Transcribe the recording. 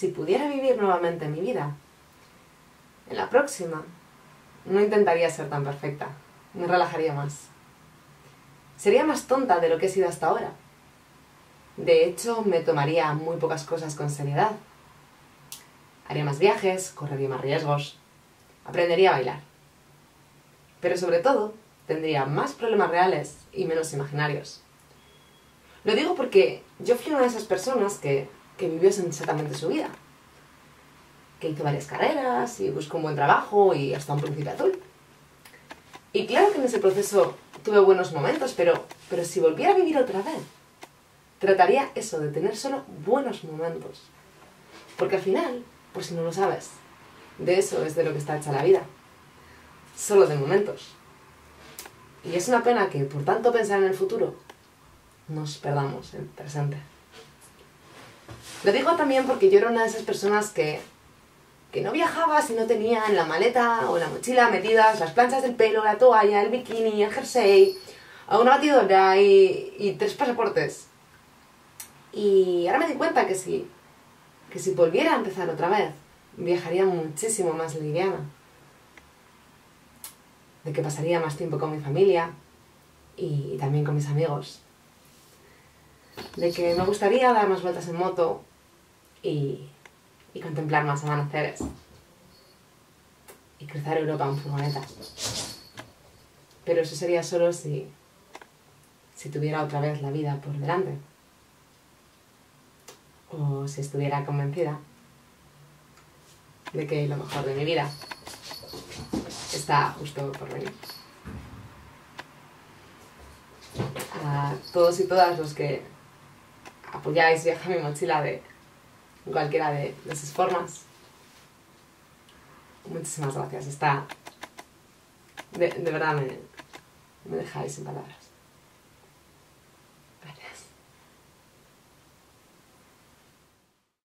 si pudiera vivir nuevamente mi vida, en la próxima, no intentaría ser tan perfecta, me relajaría más. Sería más tonta de lo que he sido hasta ahora. De hecho, me tomaría muy pocas cosas con seriedad. Haría más viajes, correría más riesgos, aprendería a bailar. Pero sobre todo, tendría más problemas reales y menos imaginarios. Lo digo porque yo fui una de esas personas que, que vivió sensatamente su vida. Que hizo varias carreras y buscó un buen trabajo y hasta un príncipe azul. Y claro que en ese proceso tuve buenos momentos, pero, pero si volviera a vivir otra vez, trataría eso de tener solo buenos momentos. Porque al final, pues si no lo sabes, de eso es de lo que está hecha la vida. Solo de momentos. Y es una pena que por tanto pensar en el futuro, nos perdamos el presente. Lo digo también porque yo era una de esas personas que, que no viajaba si no tenía en la maleta o la mochila metidas las planchas del pelo, la toalla, el bikini, el jersey, una batidora y, y tres pasaportes. Y ahora me di cuenta que si, que si volviera a empezar otra vez, viajaría muchísimo más liviana. De que pasaría más tiempo con mi familia y también con mis amigos. De que me gustaría dar más vueltas en moto y, contemplar más amaneceres. Y cruzar Europa en furgoneta. Pero eso sería solo si, si tuviera otra vez la vida por delante o si estuviera convencida de que lo mejor de mi vida está justo por venir. A todos y todas los que apoyáis Viaja mi mochila de cualquiera de, de sus formas, muchísimas gracias. Está, de, de verdad me, me dejáis sin palabras.